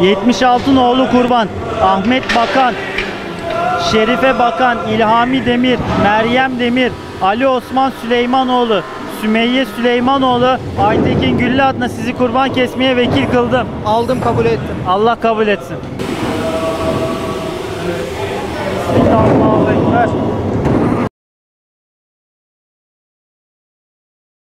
76 oğlu Kurban, Ahmet Bakan, Şerife Bakan, İlhami Demir, Meryem Demir, Ali Osman Süleymanoğlu, Sümeyye Süleymanoğlu, Aytekin Güllü adına sizi kurban kesmeye vekil kıldım. Aldım kabul ettim. Allah kabul etsin. Allahu Ekber.